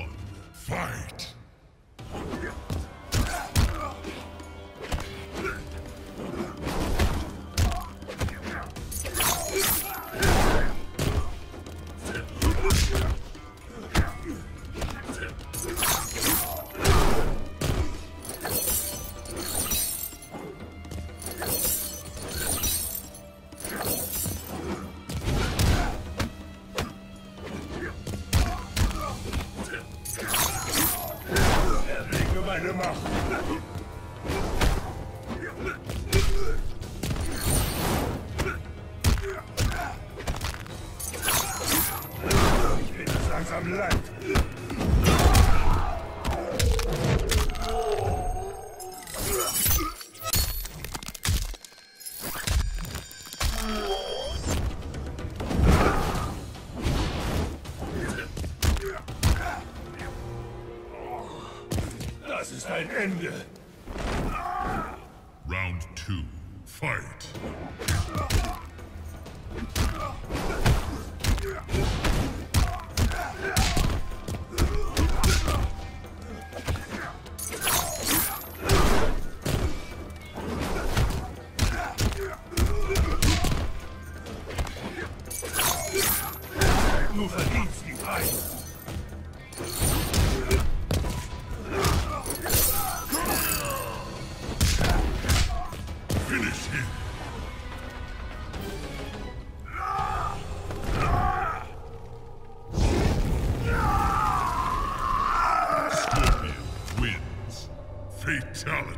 one. Fight! Meine Macht. Ich bin es langsam leid. Das ist ein Ende. Round two. Fight! Du verdienst die Pein. Finish him! Scorpion wins. Fatality.